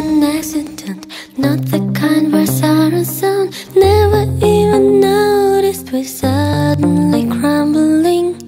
an accident Not the kind where sirens sound. Never even noticed we suddenly